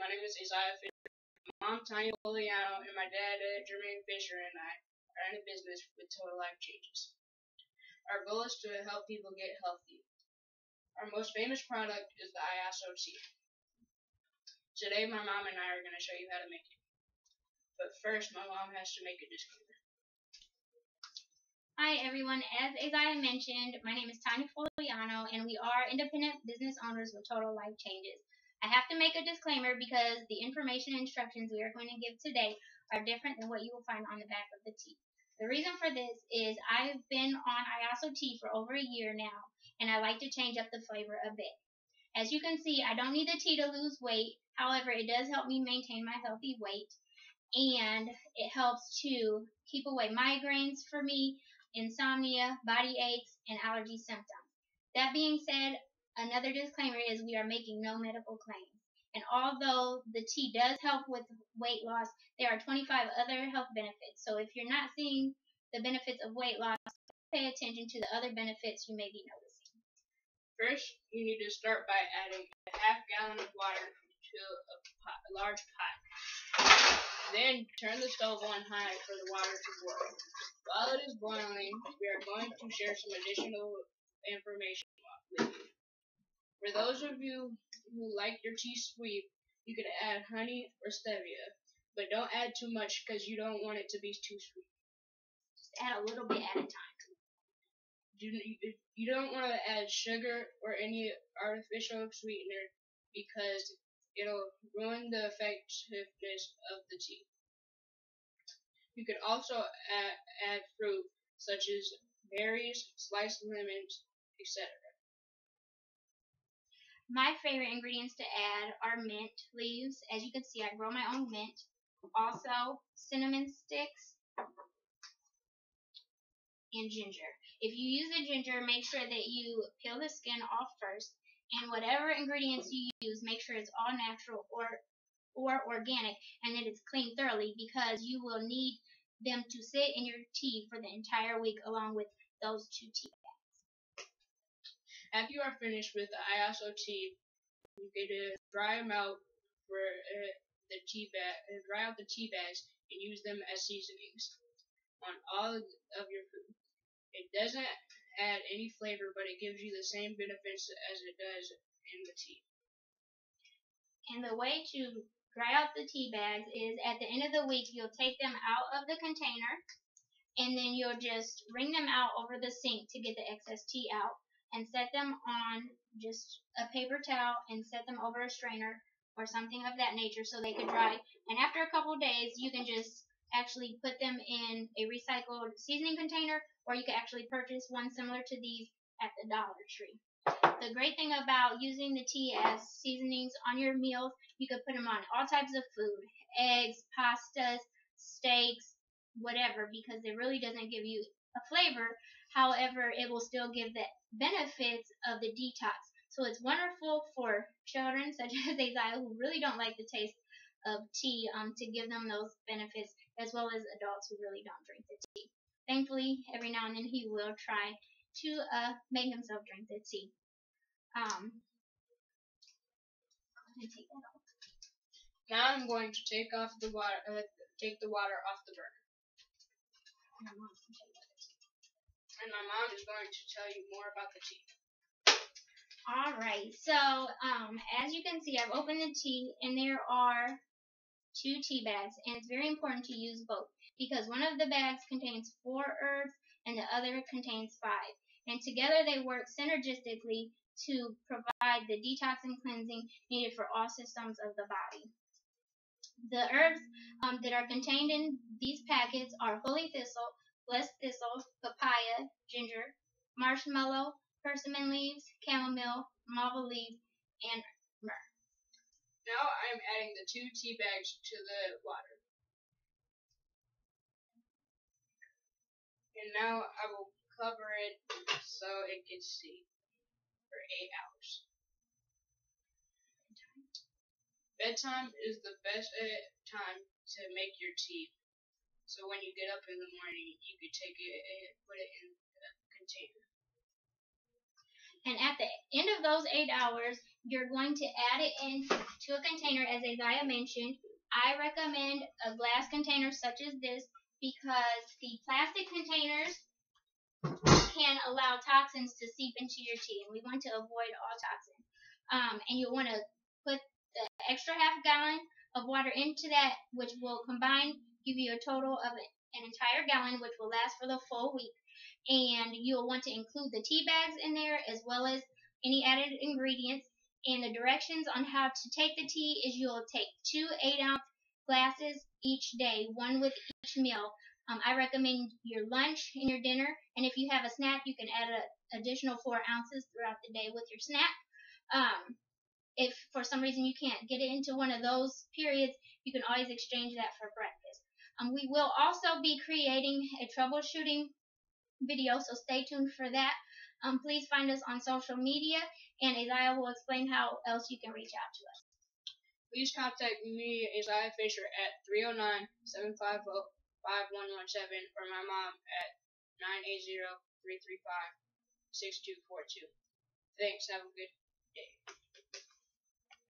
My name is Aziah Fisher. My mom, Tonya Fogliano, and my dad, uh, Jermaine Fisher, and I are in a business with Total Life Changes. Our goal is to help people get healthy. Our most famous product is the Iaso tea. Today, my mom and I are going to show you how to make it. But first, my mom has to make a disclaimer. Hi everyone, as Aziah mentioned, my name is Tonya Fogliano and we are independent business owners with Total Life Changes. I have to make a disclaimer because the information and instructions we are going to give today are different than what you will find on the back of the tea. The reason for this is I've been on Iaso tea for over a year now and I like to change up the flavor a bit. As you can see, I don't need the tea to lose weight. However, it does help me maintain my healthy weight and it helps to keep away migraines for me, insomnia, body aches, and allergy symptoms. That being said, another disclaimer is we are making no medical claims. And although the tea does help with weight loss, there are 25 other health benefits. So if you're not seeing the benefits of weight loss, pay attention to the other benefits you may be noticing. First, you need to start by adding a half gallon of water to a, pot, a large pot. Then turn the stove on high for the water to boil. While it is boiling, we are going to share some additional information with you. For those of you who like your tea sweet, you can add honey or stevia, but don't add too much because you don't want it to be too sweet. Just add a little bit at a time. You, don't want to add sugar or any artificial sweetener because it'll ruin the effectiveness of the tea. You can also add, add fruit such as berries, sliced lemons, etc. My favorite ingredients to add are mint leaves. As you can see, I grow my own mint. Also, cinnamon sticks and ginger. If you use the ginger, make sure that you peel the skin off first. And whatever ingredients you use, make sure it's all natural or or organic and that it's cleaned thoroughly because you will need them to sit in your tea for the entire week along with those two tea bags. After you are finished with the Iaso tea, you get to dry them out for uh, the tea bag, uh, dry out the tea bags and use them as seasonings on all of your food. It doesn't add any flavor, but it gives you the same benefits as it does in the tea. And the way to dry out the tea bags is at the end of the week you'll take them out of the container and then you'll just wring them out over the sink to get the excess tea out and set them on just a paper towel and set them over a strainer or something of that nature so they can dry. And after a couple days you can just actually put them in a recycled seasoning container or you can actually purchase one similar to these at the Dollar Tree. The great thing about using the tea as seasonings on your meals, you could put them on all types of food, eggs, pastas, steaks, whatever, because it really doesn't give you a flavor. However, it will still give the benefits of the detox. So it's wonderful for children such as Aziah who really don't like the taste of tea um, to give them those benefits as well as adults who really don't drink the tea. Thankfully, every now and then he will try to uh, make himself drink the tea. Um, now I'm going to take off the water, uh, take the water off the burner. And my mom is going to tell you more about the tea. Alright, so um, as you can see, I've opened the tea, and there are two tea bags, and it's very important to use both because one of the bags contains four herbs and the other contains five. And together they work synergistically to provide the detox and cleansing needed for all systems of the body. The herbs um, that are contained in these packets are holy thistle, blessed thistle, papaya, ginger, marshmallow, persimmon leaves, chamomile, malva leaves, and myrrh. Now I'm adding the two tea bags to the water. And now I will cover it so it gets steep for eight hours. Bedtime is the best uh, time to make your tea. So when you get up in the morning, you could take it and put it in a container. And at the end of those eight hours, you're going to add it into a container, as Aziah mentioned. I recommend a glass container such as this because the plastic containers can allow toxins to seep into your tea, and we want to avoid all toxins. Um, and you'll want to put the extra half gallon of water into that, which will combine give you a total of an entire gallon, which will last for the full week. And you'll want to include the tea bags in there as well as any added ingredients. And the directions on how to take the tea is you'll take two 8 ounce glasses each day, one with each meal. Um, I recommend your lunch and your dinner, and if you have a snack, you can add an additional four ounces throughout the day with your snack. Um, if for some reason you can't get it into one of those periods, you can always exchange that for breakfast. Um, we will also be creating a troubleshooting video, so stay tuned for that. Um, please find us on social media, and Aziah will explain how else you can reach out to us. Please contact me, Aziah Fisher, at 309 750 5117 or my mom at 980 335 6242. Thanks. Have a good day.